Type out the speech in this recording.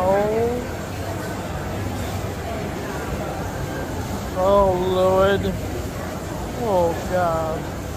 Oh. Oh, Lord. Oh, God.